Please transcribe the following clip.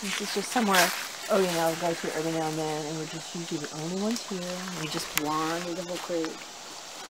This is just somewhere, oh, you know, go to every now and then, and we're just usually the only ones here. We just wander the whole creek.